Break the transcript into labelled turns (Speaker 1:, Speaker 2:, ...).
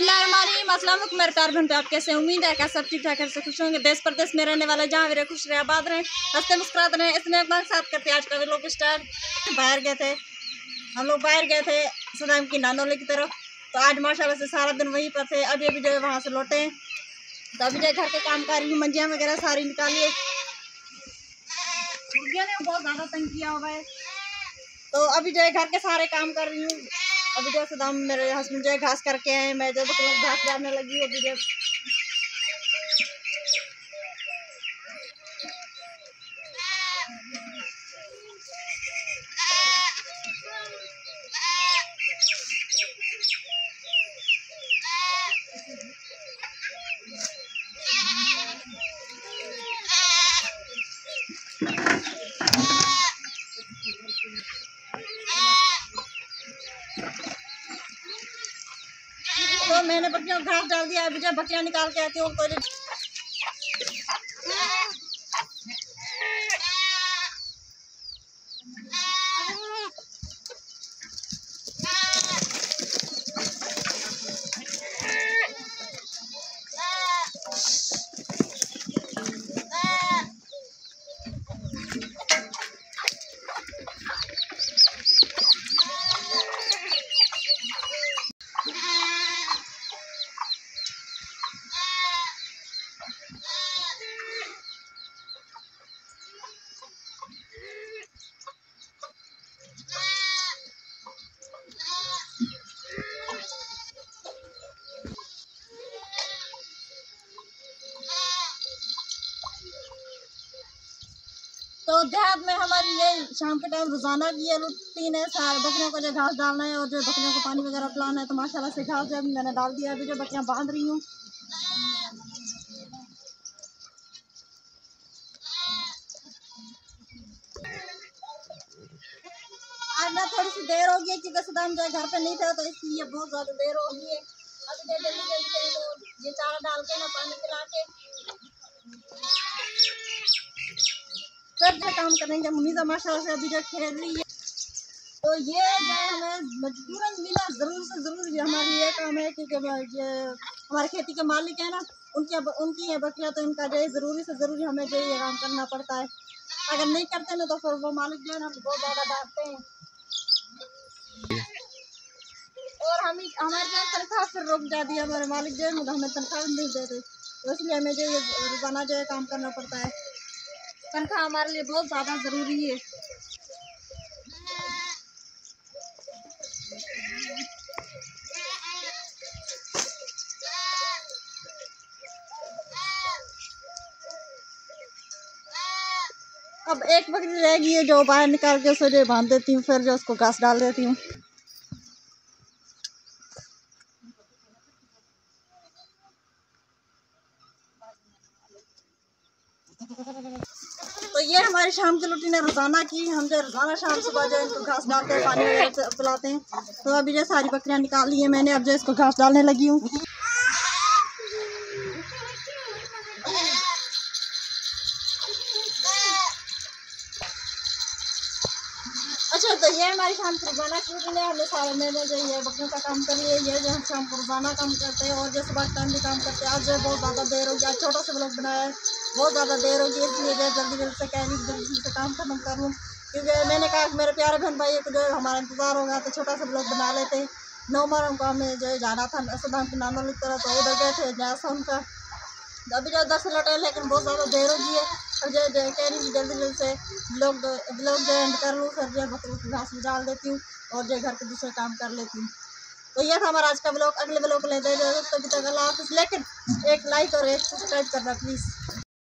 Speaker 1: असलम मेरे प्यार बहन पे आप कैसे उम्मीद है क्या सब ठीक ठाक से खुश होंगे। देश प्रदेश में रहने वाले, जहाँ भी रहे, खुश रहे, आबाद रहे, हँसते मुस्कुराते रहे। इसने अपना साथ करते आज का लोग स्टार्ट। बाहर गए थे। हम लोग बाहर गए थे सदाम की नानोले की तरफ़। तो आज माशाल्लाह से सारा दिन वहीं पर थे। अभी अभी जो है वहाँ से लौटे तो अभी जो घर के काम कर रही मंजियाँ वगैरह सारी निकालिए ने बहुत ज़्यादा तंग किया हुआ है तो अभी जो है घर के सारे काम कर रही हूँ। अभी जो दाम मेरे हस्बैंड जो है घास करके आए मैं जब घास डालने लगी अभी मैंने बकरियों घास डाल दिया जब बकरियाँ निकाल के आती हूँ तो तो देहात में हमारी ये शाम के टाइम रोज़ाना की ये रूटीन है, सारे बकरियों को जो घास डालना है और जो बकरियों को पानी वगैरह पिलाना है तो माशाल्लाह से घास जब मैंने डाल दिया अभी जो बकरियाँ बाँध रही हूँ। आज ना थोड़ी सी देर होगी क्योंकि सदाम जो है घर पे नहीं था तो इसलिए बहुत ज़्यादा देर होगी। अभी ये चारा डाल के ना पानी पिला के काम करेंगे मुनीजा माशाल्लाह से अभी जो खेल रही है। तो ये है हमें मजबूरन मिला, ज़रूर से ज़रूर ये हमारे लिए काम है, क्योंकि ये हमारे खेती के मालिक है ना, उनके उनकी है बकरियाँ तो इनका जो है, ज़रूरी से ज़रूरी हमें जो ये काम करना पड़ता है। अगर नहीं करते ना तो फिर वो मालिक जो है ना बहुत ज़्यादा डांटते हैं। और हम हमारे जो तनख्वाह फिर रुक जाती है, हमारे मालिक जो है तो हमें तनख्वाह नहीं देते तो इसलिए हमें जो ये रोज़ाना जो है, काम करना पड़ता है। तनख्वाह हमारे लिए बहुत ज़्यादा ज़रूरी है। अब एक बकरी रह गई है जो बाहर निकाल के उसे बाँध देती हूँ, फिर जो उसको घास डाल देती हूँ। ये हमारी शाम की रूटीन है रोज़ाना की, हम जो रोज़ाना शाम सुबह जो इनको घास डालते हैं, पानी वगैरह पिलाते हैं। तो अभी जो सारी बकरियाँ निकाल ली है मैंने, अब जो इसको घास डालने लगी हूँ। अच्छा तो ये हमारी शाम को रोज़ाना की रूटीन है हमने सारे मैंने जो ये बकरियों का काम करिए ये जो हम शाम को रोज़ाना काम करते हैं, और जो सुबह टाइम भी काम करते हैं, आज जो बहुत ज़्यादा देर हो गया, छोटा सा ब्लॉग बनाया है। बहुत ज़्यादा देर होगी इसलिए जो जल्दी जल्दी से कह रही जल्दी से काम खत्म कर लूँ। क्योंकि मैंने कहा मेरे प्यारे बहन भाई को जो है, हमारा इंतज़ार होगा तो छोटा सा ब्लॉग बना लेते हैं। नौ मरम को हमें जो है जाना था सदाम की नानों की तरह तो उधर गए थे जैसा उनका। अभी जो दस लौटे लेकिन बहुत ज़्यादा देर होगी है। और जो जो कह रही जल्दी जल्दी से ब्लॉग ब्लॉग जो एंड कर लूँ, फिर जो है घास में डाल देती हूँ और जो घर के दूसरे काम कर लेती हूँ। तो यह था हमारा आज का ब्लॉग अगले ब्लॉग लेते हैं तभी तक अल्लाह हाफिज़। लेकिन एक लाइक और एक सब्सक्राइब करना प्लीज़